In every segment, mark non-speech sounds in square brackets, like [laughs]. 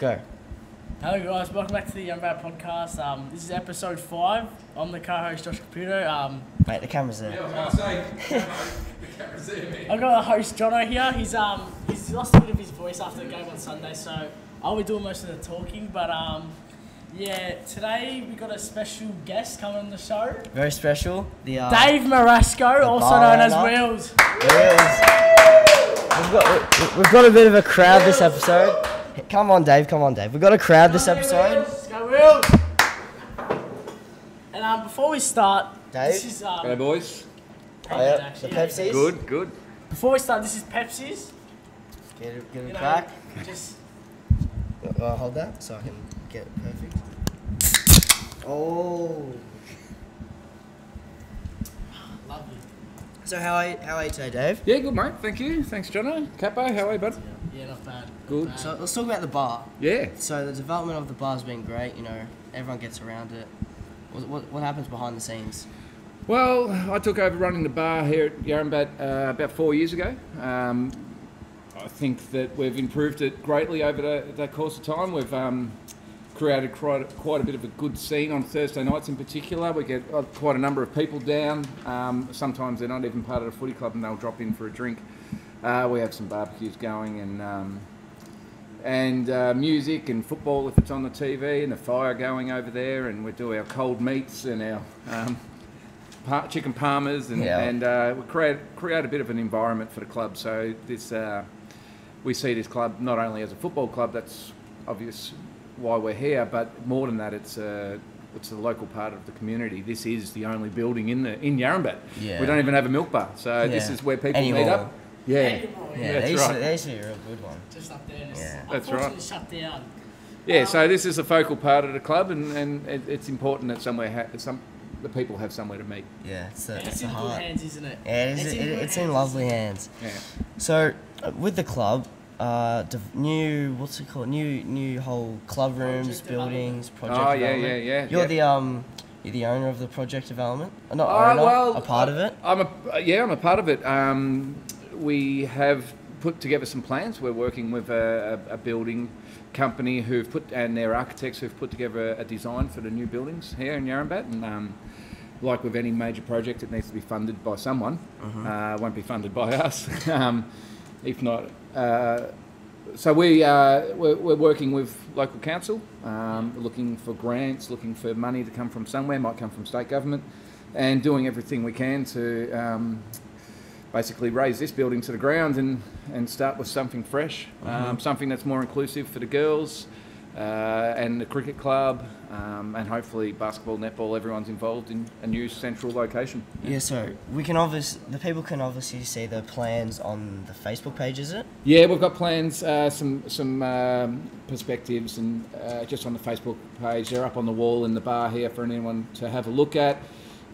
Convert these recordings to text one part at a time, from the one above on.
Go. Hello guys, welcome back to the Yarrambat Podcast. Um, this is episode five. I'm the co-host Josh Caputo. Um, Mate, the camera's there. Yeah, I was going to say, [laughs] the camera's there, man. I've got the host Jono here. He's um he's lost a bit of his voice after the game on Sunday, so I'll be doing most of the talking. But um, yeah, today we got a special guest coming on the show, Very special. The uh, Dave Marasco, also known as owner. Wheels. Wheels. We've got we- we've got a bit of a crowd this episode. Come on, Dave. Come on, Dave. We've got a crowd this episode. Let's go Wheels. And um, before we start, this Dave? is um, Hey, boys. Oh, yeah, the Pepsis. Good, good. Before we start, this is Pepsi's. Get it, get You it know, crack. just Uh, hold that so I can get it perfect. Oh. lovely. So how are you, how are you today, Dave? Yeah, good, mate. Thank you. Thanks, Jono. Capo, how are you, bud? Yeah, not bad. Good. Not bad. So let's talk about the bar. Yeah. So the development of the bar's been great. You know, everyone gets around it. What, what, what happens behind the scenes? Well, I took over running the bar here at Yarrambat uh, about four years ago. Um, I think that we've improved it greatly over the, the course of time. We've um, created quite, quite a bit of a good scene on Thursday nights in particular. We get uh, quite a number of people down. Um, sometimes they're not even part of the footy club and they'll drop in for a drink. Uh, we have some barbecues going and um, and uh, music and football if it's on the TV and the fire going over there and we do our cold meats and our um, pa- chicken parmas and, Yeah. and uh, we create create a bit of an environment for the club. So this uh, we see this club not only as a football club, that's obvious why we're here, but more than that, it's a it's a local part of the community. This is the only building in the in Yarrambat. Yeah. We don't even have a milk bar, so this is where people meet up. Yeah, Anymore, Yeah, Yeah, they that's used, to, right. they used to be a real good one. Just up there. and it's Yeah. That's right. shut down. Yeah, so this is a focal part of the club, and, and it, it's important that somewhere ha- some the people have somewhere to meet. Yeah, it's the, And it's it's in good hands, isn't it? Yeah, it is, It's it, in good it's in lovely hands. Yeah. So, uh, with the club, uh, dev- new what's it called? New new whole club rooms, Project buildings, project Oh, yeah, development. yeah, yeah, You're yeah. the um, you're the owner of the project development. Uh, not Uh, owner, well, a part of it. I'm a yeah, I'm a part of it. Um, we have put together some plans. We're working with a, a, a building company who've put and their architects who've put together a, a design for the new buildings here in Yarrambat. And um, like with any major project, it needs to be funded by someone. Uh, won't be funded by us. [laughs] um, if not. Uh, so we uh, we're, we're working with local council, um, looking for grants, looking for money to come from somewhere, might come from state government, and doing everything we can to um, basically raise this building to the ground and, and start with something fresh, um, something that's more inclusive for the girls uh, and the cricket club, um, and hopefully basketball, netball, everyone's involved in a new central location. Yeah, so we can obviously the people can obviously see the plans on the Facebook page, is it? Yeah, we've got plans, uh, some some um, perspectives, and uh, just on the Facebook page. They're up on the wall in the bar here for anyone to have a look at.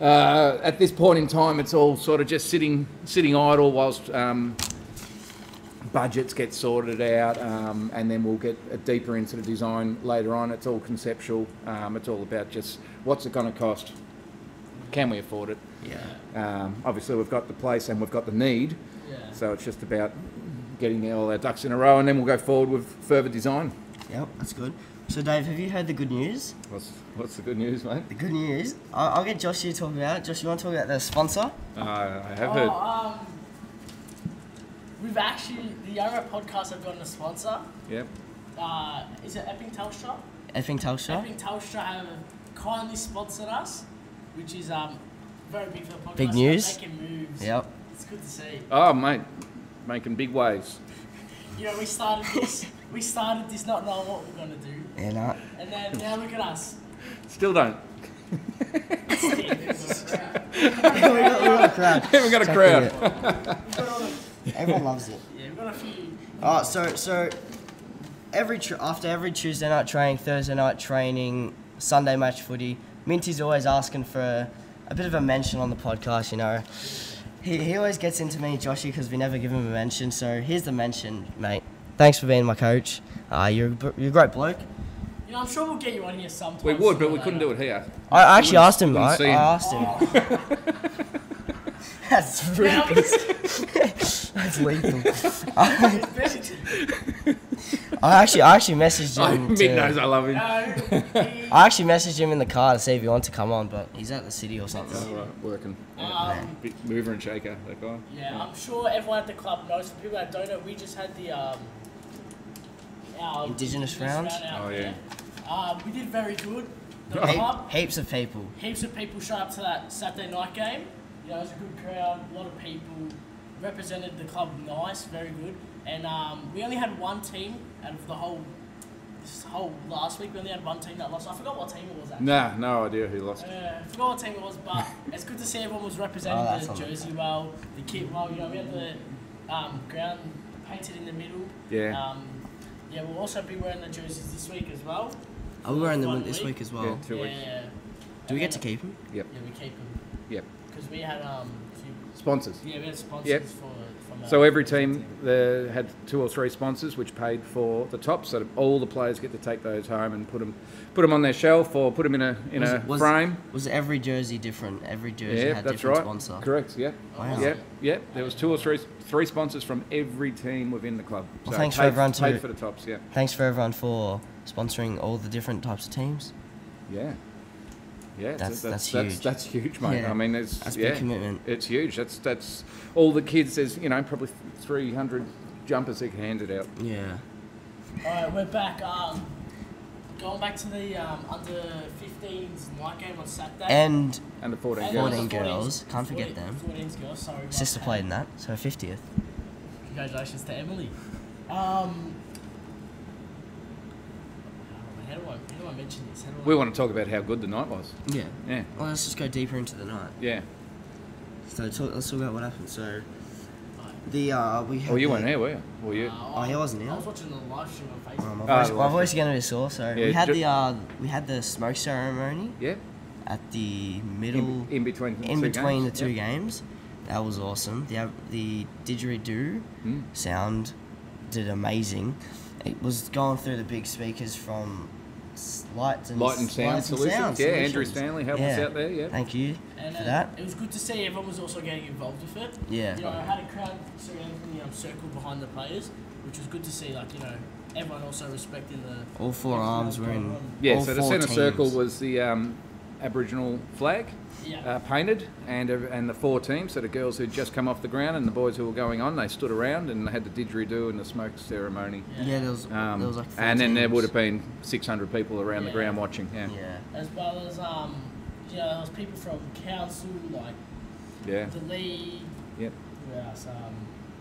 Uh, at this point in time, it's all sort of just sitting sitting idle whilst um, budgets get sorted out, um, and then we'll get uh, deeper into the design later on. It's all conceptual. Um, it's all about just what's it going to cost. Can we afford it? Yeah. Um, obviously, we've got the place and we've got the need. Yeah. So it's just about getting all our ducks in a row, and then we'll go forward with further design. Yep, that's good. So Dave, have you heard the good news? What's what's the good news, mate? The good news. I'll, I'll get Josh here to talk about it. Josh, you want to talk about the sponsor? Uh, I have Oh, heard. um, we've actually the Young podcast have gotten a sponsor. Yep. Uh, is it Epping Telstra? Effing Telstra. Epping Telstra have kindly sponsored us, which is um very big for the podcast. Big news. Making moves. Yep. It's good to see. Oh, mate, making big waves. [laughs] You know, we started this. [laughs] we started this not knowing what we we're gonna do, Yeah, nah. and then now look at us. Still don't. we got, we got a crowd. Haven't got a Check crowd. it. We've got all the- Everyone loves it. yeah, we've got a few. Oh, so so every tr- after every Tuesday night training, Thursday night training, Sunday match footy, Minty's always asking for a, a bit of a mention on the podcast. You know, he, he always gets into me, Joshy, because we never give him a mention. So here's the mention, mate. Thanks for being my coach. Uh, you're a you're a great bloke. You know, I'm sure we'll get you on here sometime. We would, but we sooner couldn't do it here. I I actually asked him, wouldn't right? see I asked him. Oh, [laughs] [laughs] That's ruthless. [laughs] That's lethal. it's better to- I actually, I actually messaged Oh, him. Mick knows I love him. I actually messaged him in the car to see if he wanted to come on, but he's at the city or something. All right, working. um, Big mover and shaker, that guy. yeah, I'm sure everyone at the club knows. For people that don't know, we just had the um, our Indigenous round? out Oh, yeah. there. Um, we did very good. The club, Heap, heaps of people. heaps of people showed up to that Saturday night game. You know, it was a good crowd. A lot of people represented the club nice, very good. And um, we only had one team out of the whole this whole last week. We only had one team that lost. I forgot what team it was. Actually. Nah, no idea who lost. Uh, I forgot what team it was, but [laughs] it's good to see everyone was representing Oh, the jersey well, the kit well. You know, we had the um, ground painted in the middle. Yeah. Um, yeah, we'll also be wearing the jerseys this week as well. Are we wearing them One this week as well? Yeah, two yeah, weeks. yeah. Do we get to keep them? Yep. Yeah, we keep them Yep. because we had um, few, Sponsors. yeah, we had sponsors Yep. for from. uh, So every team uh, had two or three sponsors, which paid for the tops. So all the players get to take those home and put them, put them on their shelf or put them in a in Was a it- was- frame. Was every jersey different? Every jersey Yeah, had that's different right. sponsor. Correct. Yeah. Wow. Yep. Yep. There was two or three three sponsors from every team within the club. Well, so thanks for paid, everyone paid for the tops. Yeah. Thanks for everyone for sponsoring all the different types of teams. Yeah. Yeah, That's- that's, that's that's, huge. that's huge, mate. Yeah. I mean, it's That's yeah, big commitment. It's huge. That's that's all the kids. There's you know probably 300 jumpers they can hand it out. Yeah. All right, we're back. Um, going back to the um, under 15s night game on Saturday. And And the 14 And girls. 14 girls, can't forget them. 14s girls, sorry. about sister that. played in that, so 50th. Congratulations to Emily. Um, how do I, how mention this? How do I, We want to talk about how good the night was. Yeah. Yeah. Well, let's just go deeper into the night. Yeah. So talk, let's talk about what happened. So the uh, we had Well, you the- weren't here, were you? Were you? Uh, Oh, he wasn't here. I was watching the live stream on Facebook. Oh, my Ah, voice, the my last voice is getting a bit sore. So Yeah, we had ju- the uh, we had the smoke ceremony Yeah. at the middle In, in between. in two between games. the two Yep. games. That was awesome. The the didgeridoo Mm. sound did amazing. It was going through the big speakers from S- Lights and Light and Sound Lights and Solutions. Sound yeah, Andrew Solutions. Stanley helped us Yeah. out there. Yeah. Thank you And for uh, that. it was good to see everyone was also getting involved with it. Yeah. You know, I had a crowd surrounding the um, circle behind the players, which was good to see. Like you know, everyone also respecting the. All four arms were in. Yeah. all so the four centre circle was the um, Aboriginal flag. Yeah. uh, painted, and uh, and the four teams, so the girls who'd just come off the ground and the boys who were going on, they stood around and had the didgeridoo and the smoke ceremony. Yeah, there was, Um, there was like four and then there would have been 600 people around the ground watching. Yeah, Yeah. as well as um, you know, there was people from council, like yeah, the league, yep, who else, um,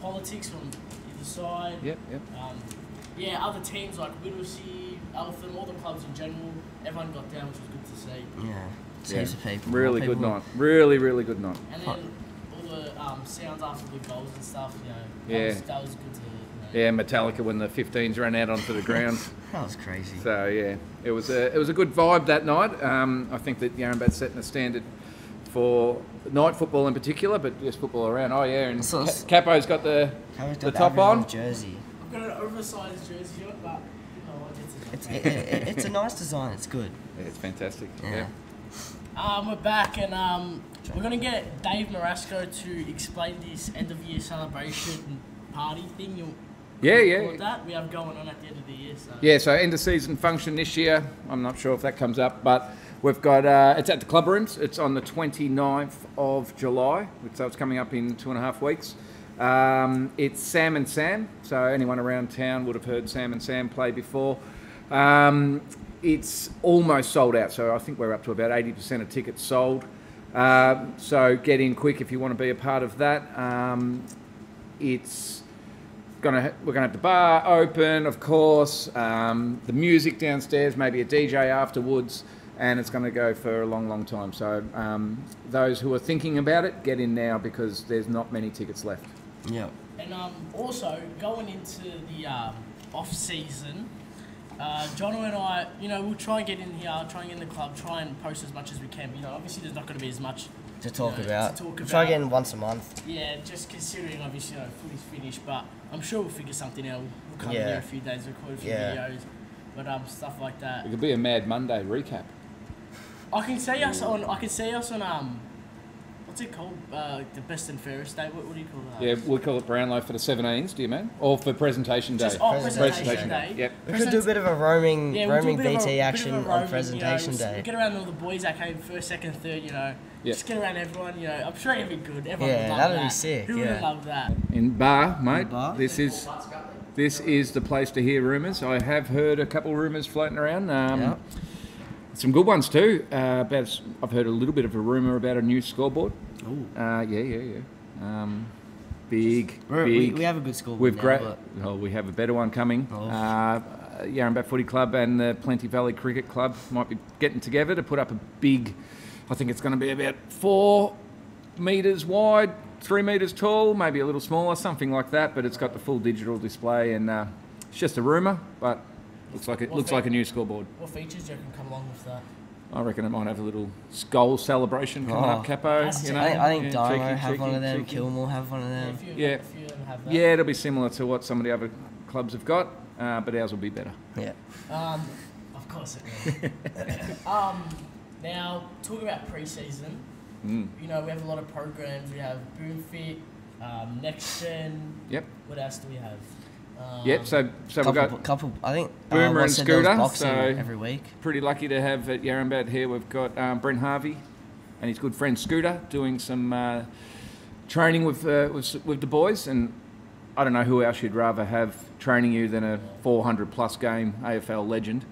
politics from either side. yep, yep. Um, yeah, other teams like Whittlesea, Eltham, all the clubs in general, everyone got down, which was good to see. Yeah. It's Yeah. Heaps of people. Really More good people- night. Really, really good night. And then all the um, sounds after the goals and stuff, you know, that, Yeah. was, that was good to. Yeah, Metallica when the 15s ran out onto the ground. [laughs] That was crazy. So yeah, it was a it was a good vibe that night. Um, I think that Yarrambat's setting a standard for night football in particular, but just football around. Oh yeah, and So Ca- it's- Capo's got the Harry's the got top Aboriginal on. jersey. I've got an oversized jersey on, but you know what, it's, It's, it, it, it's a nice design. It's good. It's fantastic. Yeah. Yeah. Um, we're back and um, we're gonna get Dave Marasco to explain this end of year celebration party thing. You Yeah, yeah. call that we have going on at the end of the year. So. Yeah, so end of season function this year. I'm not sure if that comes up, but we've got uh, it's at the club rooms. It's on the 29th of July, so it's coming up in two and a half weeks. Um, it's Sam and Sam, so anyone around town would have heard Sam and Sam play before. Um, it's almost sold out, so I think we're up to about 80% of tickets sold. Um so get in quick if you want to be a part of that. Um, it's gonna we're gonna have the bar open, of course. Um, the music downstairs, maybe a DJ afterwards, and it's gonna go for a long, long time. So um, those who are thinking about it, get in now because there's not many tickets left. Yeah. And um, also going into the um, off season, uh, Jono and I, you know, we'll try and get in here, try and get in the club, try and post as much as we can. You know, obviously there's not going to be as much To talk you know, about. To talk about. Try about. again once a month. Yeah, just considering obviously you know footy's finished, but I'm sure we'll figure something out. We'll come Yeah. here a few days, record a few Yeah. videos, but um stuff like that. It could be a Mad Monday recap. I can see us on. I can see us on um. What's it called? Uh, the best and fairest day. What, what do you call that? Yeah, we call it Brownlow for the 17s, do you mean? Or for presentation day? Just oh, Presentation presentation, day. day. Yep. We could do a bit of a roaming, Yeah, we'll a roaming bit of a- BT a action roaming, on you know, presentation day. Get around all the boys that came first, second, third. You know, Yeah. just get around everyone. You know, I'm sure it'd be good. Everyone Yeah, would love that'd be that. sick, Who wouldn't love that? In Bar, mate. Bar? This is this is the place to hear rumours. I have heard a couple of rumours floating around. Um, Yeah. Some good ones too. Uh, about I've heard a little bit of a rumour about a new scoreboard. Ooh. Uh, yeah, yeah, yeah. Um, big, we, big. we have a good school. We've great. Oh, we have a better one coming. Oh. Uh, Yarrambat Footy Club and the Plenty Valley Cricket Club might be getting together to put up a big. I think it's going to be about four meters wide, three meters tall, maybe a little smaller, something like that. But it's got the full digital display, and uh, it's just a rumor, but looks like it What looks fe- like a new scoreboard. What features do you reckon come along with that? I reckon it might have a little goal celebration coming Oh. up, Capo. You know, I think, I think Yeah, Dynamo cheeky, have one of them. cheeky. Kilmore have one of them. a few, yeah. a few of them have that. Yeah, it'll be similar to what some of the other clubs have got, uh, but ours will be better. Yeah. Um, of course it will. [laughs] um, now talking about pre-season, Mm. you know we have a lot of programs. We have Boomfit, um, Next Gen. Yep. What else do we have? Um, Yep. So so we've couple, got couple. I think Boomer uh, and Scooter, so- every week. pretty lucky to have at Yarrambat here. We've got um, Brent Harvey and his good friend Scooter doing some uh, training with, uh, with with the boys, and I don't know who else you'd rather have training you than a 400 plus game AFL legend.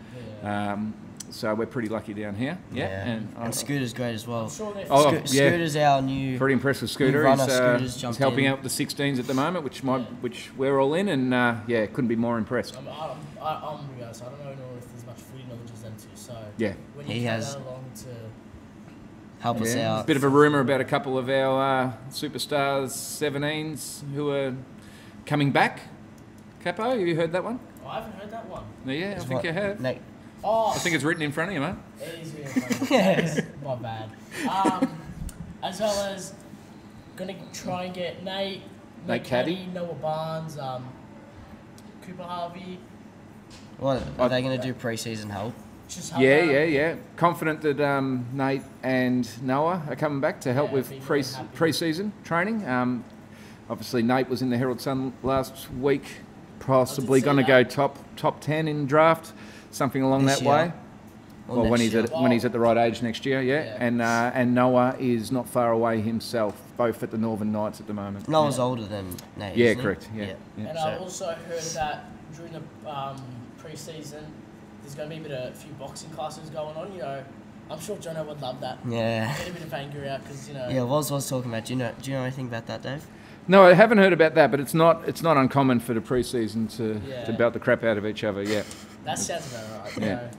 Um, so we're pretty lucky down here. Yeah, And, and, I- Scooter's great as well. I'm sure Oh, Sco- yeah. Scooter's our new. pretty impressed with Scooter. runner He's, uh, Scooter's he's helping in. out the 16s at the moment, which might, Yeah. which we're all in, and uh, yeah, couldn't be more impressed. I'm, I'm, I- I'm with you guys. I don't know if there's much footy knowledge as them two. So Yeah. when you He has- that along to help us Yeah, A bit of a rumor about a couple of our uh, superstars 17s who are coming back. Capo, you heard that one? oh, I haven't heard that one. No, yeah, I think what- you have. Nate, Oh, I think it's written in front of you, mate. It is really funny. Yes. My bad. Um, as well as gonna try and get Nate, Nate Caddy. Noah Barnes, um, Cooper Harvey. what I- are they going to do pre-season help? Just help Yeah, out. yeah, yeah. Confident that um, Nate and Noah are coming back to help Yeah, with be pre than happy. pre-season training. Um, obviously, Nate was in the Herald Sun last week, possibly going to go top top ten in draft, something along This that year? way. Or Well, when he's year? at when he's at the right age next year, yeah. Yeah. And uh, and Noah is not far away himself, both at the Northern Knights at the moment. Noah's older than Nate. Yeah, isn't correct. Yeah, yeah. And So- I also heard that during the um, pre-season, there's going to be a bit of a few boxing classes going on. You know, I'm sure Jono would love that. Yeah. Get a bit of anger out because you know. Yeah, Woz was talking about. Do you know? Do you know anything about that, Dave? No, I haven't heard about that, but it's not it's not uncommon for the preseason to, Yeah. to belt the crap out of each other. Yeah. That sounds about right. Yeah.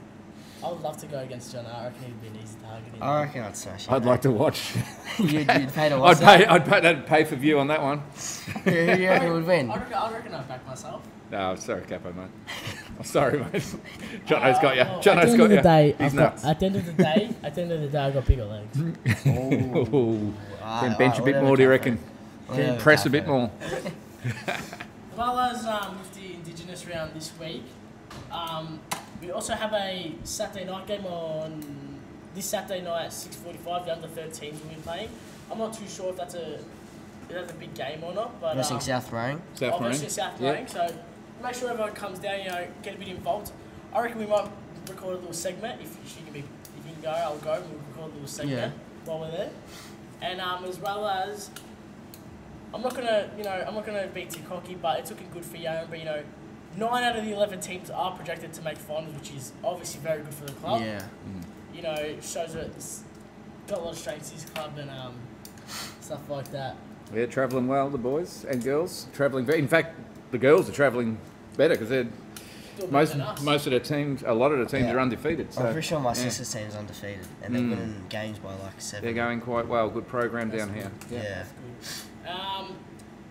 I would love to go against Jono. I reckon he'd be an easy target. in I there. reckon I'd smash it. I'd like to watch. [laughs] you'd, you'd pay to [laughs] I'd watch pay. that. I'd pay. That'd pay for view on that one. [laughs] yeah, do you reckon would win? I reckon, I reckon I'd back myself. No, sorry, Capo, mate. I'm sorry, mate. Jono's got you. Well, Jono's at the end got of the you. day, He's I've got, nuts. at the end of the day, at the end of the day, I got bigger legs. Ooh. Ah, Can bench ah, a bit more, do you reckon? Whatever, Can press a bit more. As well as um, with the Indigenous round this week, um, we also have a Saturday night game on this Saturday night at 6:45. The under 13s will be playing. I'm not too sure if that's a if that's a big game or not, but Wrestling um, South Morang. South oh, South Yeah. Morang. So make sure everyone comes down, you know, get a bit involved. I reckon we might record a little segment. If she can be, if you can go, I'll go. And we'll record a little segment Yeah. while we're there. And um, as well as, I'm not gonna, you know, I'm not gonna be too cocky, but it's looking good for Yarra. But you know, nine out of the eleven teams are projected to make finals, which is obviously very good for the club. Yeah. You know, it shows that it's got a lot of strengths this club and um, stuff like that. Yeah, travelling well, the boys and girls. Travelling. Very in fact, the girls are travelling better because they're most most of the teams. A lot of the teams Yeah. are undefeated. So I'm pretty sure my yeah, sister's team's undefeated, and they're Mm. winning games by like seven. they're going quite well. Good program That's down here. Yeah. That's good. Um,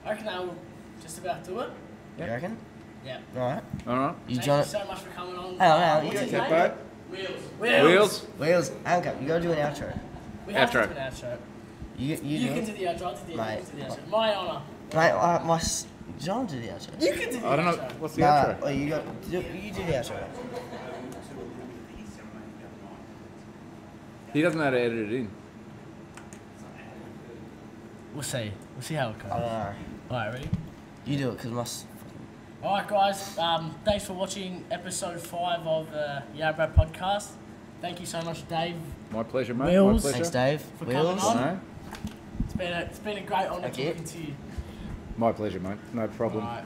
I reckon that will just about do it. You reckon? Yeah. All right. All right. You Thank John. you so much for coming on. Hang on, hang on, What's you his get name? Capo. Wheels. Wheels. Wheels. Anchor. You gotta do an outro. We have Outro. to do an outro. You you, You, do can do the outro. I'll do the, Mate. you do the outro. My honour. Mate, uh, my s- John do the outro. You can do the I don't know. What's the Nah, outro? oh, you got do, you do the outro. He doesn't know how to edit it in. we'll see. We'll see how it goes. Alright, ready? You do it, cause must. All right, guys. Um, thanks for watching episode five of the Yarra podcast. Thank you so much, Dave. My pleasure, mate. Wheels. My pleasure. Thanks, Dave. For coming on. No, It's been a it's been a great honour Thank you. talking to you. my pleasure, mate. No problem. right.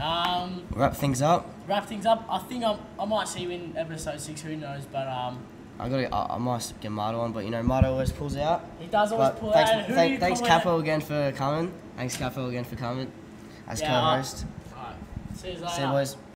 Um, Wrap things up. wrap things up. I think I'm, I might see you in episode six. Who knows? But um, I gotta. I, I might get Marto on, but you know Marto always pulls out. he does always But pull thanks, out. Who do thank, you thanks pull out? Capo again for coming. Thanks Capo again for coming as Yeah, co-host. All right. See you later. See you boys.